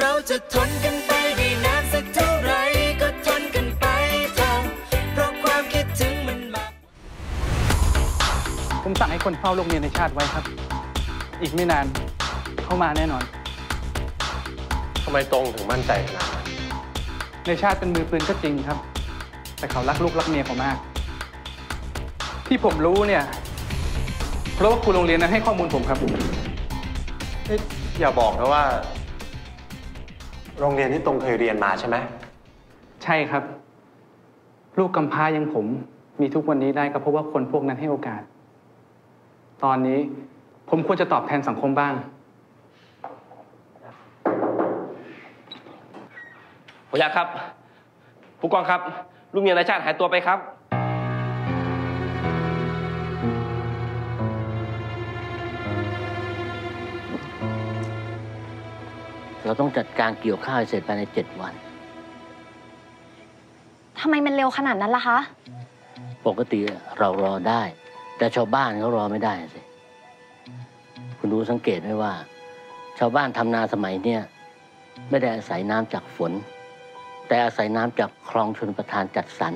เราจะทนกันไปได้นานสักเท่าไหรก็ทนกันไปเถอะเพราะความคิดถึงมันมากผมสั่งให้คนเฝ้าโรงเรียนในชาติไว้ครับ อีกไม่นานเข้ามาแน่นอน ทำไมตรงถึงมั่นใจขนาดนั้นในชาติเป็นมือปืนก็จริงครับ แต่เขารักลูกรักเมียเขามาก ที่ผมรู้เนี่ย เพราะว่าครูโรงเรียนนั้นให้ข้อมูลผมครับนี่อย่าบอกนะว่า โรงเรียนที่ตรงเคยเรียนมาใช่ไหม ใช่ครับ ลูกกำพร้าอยังผม มีทุกวันนี้ได้ก็เพราะว่าคนพวกนั้นให้โอกาส ตอนนี้ผมควรจะตอบแทนสังคมบ้างหัวหน้าครับ ผู้กองครับ ลูกเมียนายชาติหายตัวไปครับ เราต้องจัดการเกี่ยวข้าวให้เสร็จภายในเจ็ดวัน ทำไมมันเร็วขนาดนั้นล่ะคะ ปกติเรารอได้ แต่ชาวบ้านเขารอไม่ได้สิ คุณดูสังเกตไหมว่า ชาวบ้านทำนาสมัยเนี่ยไม่ได้อาศัยน้ำจากฝน แต่อาศัยน้ำจากคลองชนประทานจัดสรร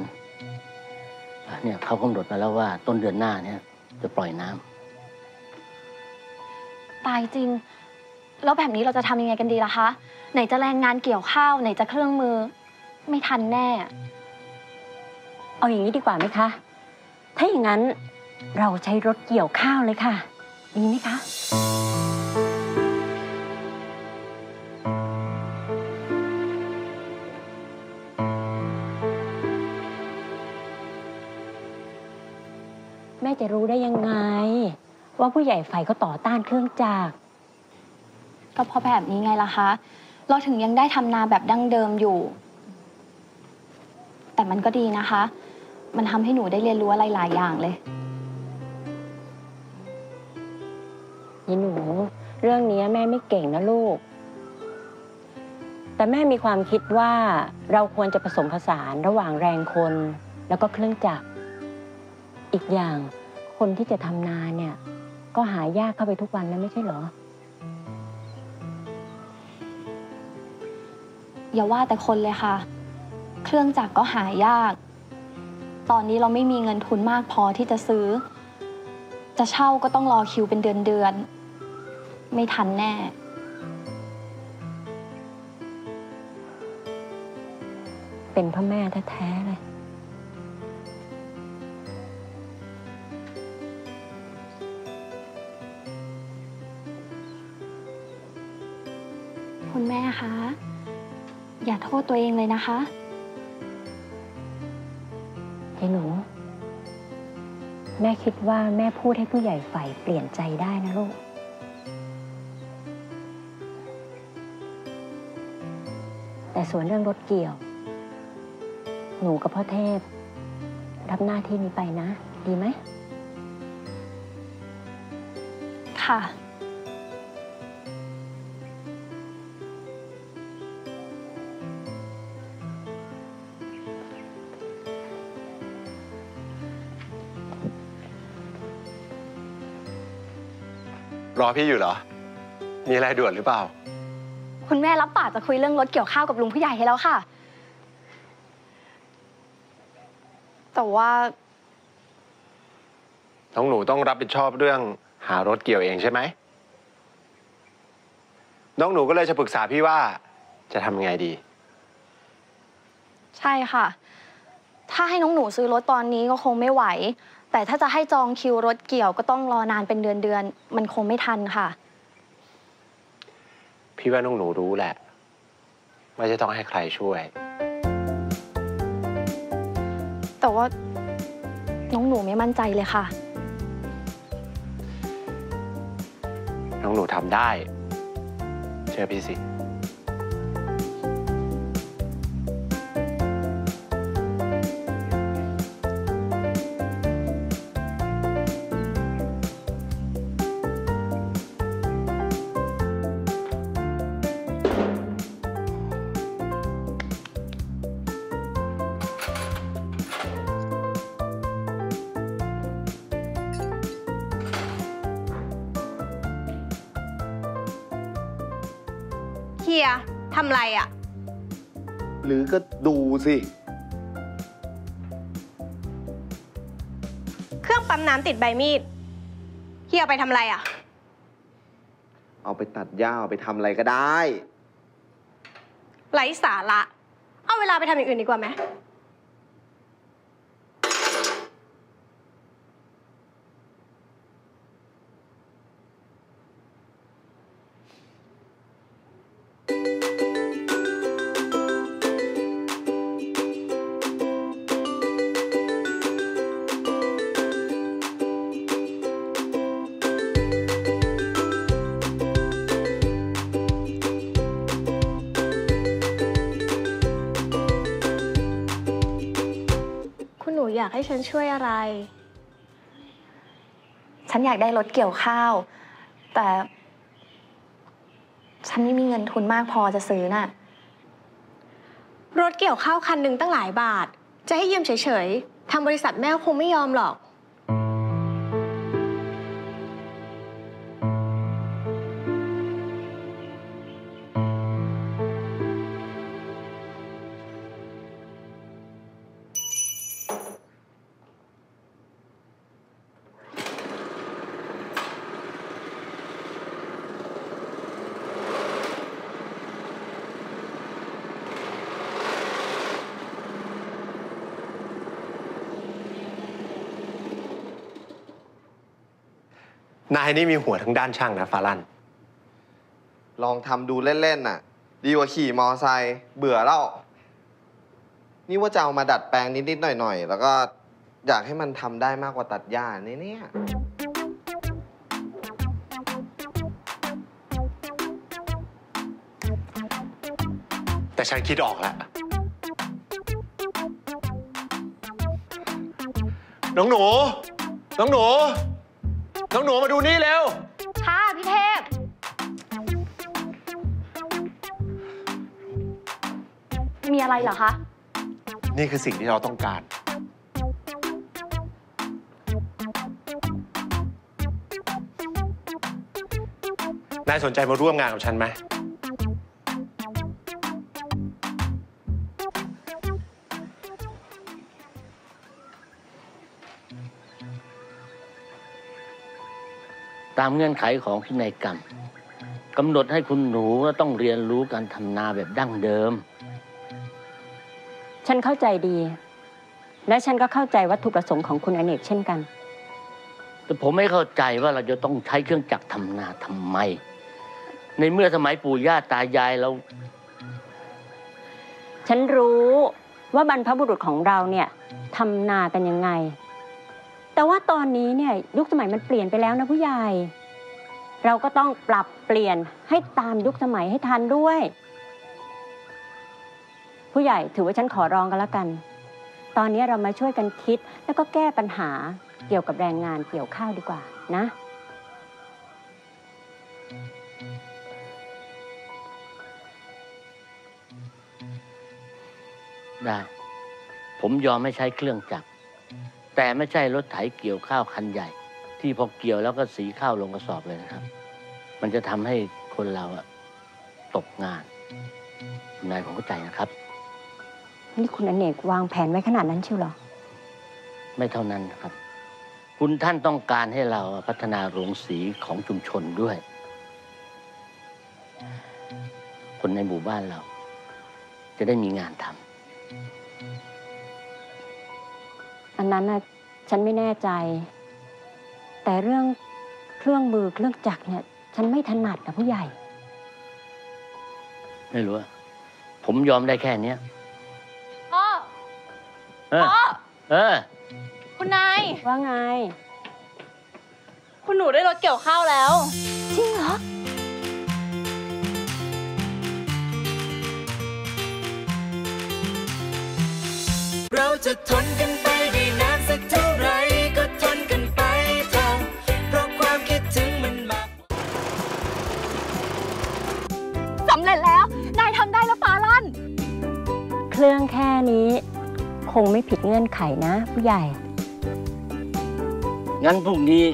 เนี่ยเขากำหนดมาแล้วว่าต้นเดือนหน้าเนี่ยจะปล่อยน้ำตายจริง แล้วแบบนี้เราจะทำยังไงกันดีล่ะคะ ไหนจะแรงงานเกี่ยวข้าว ไหนจะเครื่องมือ ไม่ทันแน่ เอาอย่างนี้ดีกว่าไหมคะ ถ้าอย่างนั้นเราใช้รถเกี่ยวข้าวเลยค่ะ ดีไหมคะ แม่จะรู้ได้ยังไง ว่าผู้ใหญ่ไฟเขาต่อต้านเครื่องจักร ก็เพราะแบบนี้ไงล่ะคะ เราถึงยังได้ทำนาแบบดั้งเดิมอยู่ แต่มันก็ดีนะคะ มันทำให้หนูได้เรียนรู้อะไรหลายอย่างเลยยีหนู เรื่องนี้แม่ไม่เก่งนะลูก แต่แม่มีความคิดว่าเราควรจะผสมผสานระหว่างแรงคนแล้วก็เครื่องจักร อีกอย่างคนที่จะทำนาเนี่ย ก็หายากเข้าไปทุกวันแล้วไม่ใช่เหรอ อย่าว่าแต่คนเลยค่ะ เครื่องจักรก็หายาก ตอนนี้เราไม่มีเงินทุนมากพอที่จะซื้อ จะเช่าก็ต้องรอคิวเป็นเดือนเดือนๆไม่ทันแน่ เป็นพ่อแม่แท้ๆเลยคุณแม่คะ อย่าโทษตัวเองเลยนะคะไอ้หนู แม่คิดว่าแม่พูดให้ผู้ใหญ่ฝ่ายเปลี่ยนใจได้นะลูก แต่ส่วนเรื่องรถเกี่ยว หนูกับพ่อเทพ รับหน้าที่นี้ไปนะ ดีไหม ค่ะ รอพี่อยู่เหรอ มีอะไรด่วนหรือเปล่า คุณแม่รับปากจะคุยเรื่องรถเกี่ยวข้าวกับลุงผู้ใหญ่ให้แล้วค่ะ แต่ว่า น้องหนูต้องรับผิดชอบเรื่องหารถเกี่ยวเองใช่ไหม น้องหนูก็เลยจะปรึกษาพี่ว่าจะทำยังไงดี ใช่ค่ะ ถ้าให้น้องหนูซื้อรถตอนนี้ก็คงไม่ไหว แต่ถ้าจะให้จองคิวรถเกี่ยวก็ต้องรอนานเป็นเดือนเดือนๆมันคงไม่ทันค่ะ พี่ว่าน้องหนูรู้แหละว่าจะต้องให้ใครช่วย แต่ว่า น้องหนูไม่มั่นใจเลยค่ะ น้องหนูทำได้ เชื่อพี่สิ ฮียทำไรอะ่ะหรือก็ดูสิ เครื่องปั๊มน้ำติดใบมีด เฮียเอาไปทำไรอะ่ะเอาไปตัดหญ้าเอาไปทำอะไรก็ได้ ไร้สาระ เอาเวลาไปทำอย่างอื่นดีกว่าไหม ให้ฉันช่วยอะไร ฉันอยากได้รถเกี่ยวข้าว แต่ ฉันไม่มีเงินทุนมากพอจะซื้อน่ะ รถเกี่ยวข้าวคันหนึ่งตั้งหลายบาท จะให้ยืมเฉยๆ ทางบริษัทแม่คงไม่ยอมหรอก นายนี่มีหัวทั้งด้านช่างนะฟาลัน ลองทำดูเล่น ๆ น่ะ ดีกว่าขี่มอไซค์เบื่อแล้ว นี่ว่าจะเอามาดัดแปลงนิด ๆ หน่อย ๆ แล้วก็อยากให้มันทำได้มากกว่าตัดหญ้าเนี่ยเนี่ยแต่ฉันคิดออกแล้ว น้องหนู น้องหนู น้องหนูมาดูนี่เร็ว ค่ะ พี่เทพ มีอะไรเหรอคะ นี่คือสิ่งที่เราต้องการ นายสนใจมาร่วมงานกับฉันไหม ตามเงื่อนไขของพินัยกรรมกำหนดให้คุณหนูต้องเรียนรู้การทำนาแบบดั้งเดิม ฉันเข้าใจดี และฉันก็เข้าใจวัตถุประสงค์ของคุณอเนกเช่นกัน แต่ผมไม่เข้าใจว่าเราจะต้องใช้เครื่องจักรทำนาทำไม ในเมื่อสมัยปู่ย่าตายายเรา ฉันรู้ว่าบรรพบุรุษของเราเนี่ยทำนากันยังไง แต่ว่าตอนนี้เนี่ยยุคสมัยมันเปลี่ยนไปแล้วนะผู้ใหญ่ เราก็ต้องปรับเปลี่ยนให้ตามยุคสมัยให้ทันด้วย ผู้ใหญ่ถือว่าฉันขอร้องกันแล้วกัน ตอนนี้เรามาช่วยกันคิดแล้วก็แก้ปัญหาเกี่ยวกับแรงงานเกี่ยวข้าวดีกว่านะได้ ผมยอมไม่ใช้เครื่องจักร แต่ไม่ใช่รถไถเกี่ยวข้าวคันใหญ่ ที่พอเกี่ยวแล้วก็สีข้าวลงกระสอบเลยนะครับ มันจะทำให้คนเราอะตกงานคุณนายผมเข้าใจนะครับ นี่คุณอเนกวางแผนไว้ขนาดนั้นเชียวเหรอ ไม่เท่านั้นนะครับ คุณท่านต้องการให้เราพัฒนาโรงสีของชุมชนด้วย คนในหมู่บ้านเรา จะได้มีงานทำ อันนั้นน่ะฉันไม่แน่ใจ แต่เรื่องเครื่องมือเครื่องจักรเนี่ย ฉันไม่ถนัดนะผู้ใหญ่ ไม่รู้อะผมยอมได้แค่เนี้ยพ่อเออพ่อเออคุณนาย ว่าไง คุณหนูได้รถเกี่ยวข้าวแล้ว จริงเหรอ เราจะทนกันไป ผิดเงื่อนไขนะผู้ใหญ่ งั้นพรุ่งนี้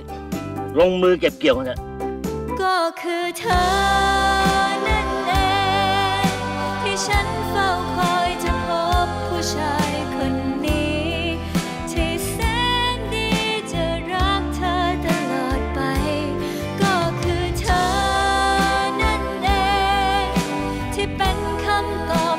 ลงมือเก็บเกี่ยวกันเถอะก็คือเธอเป็นคำตอบ